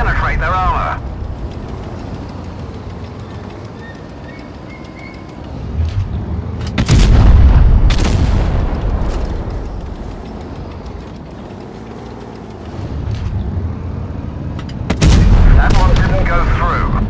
penetrate their armor. That one didn't go through.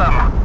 Афганистану.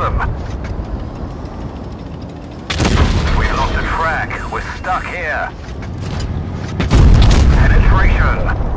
them. We've lost a track. We're stuck here. Penetration.